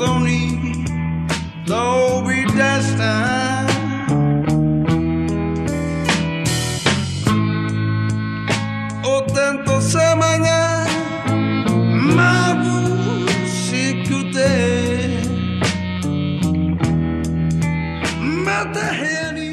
Tony, though we destined. O tanto sa mga mabusik ko din. Matahin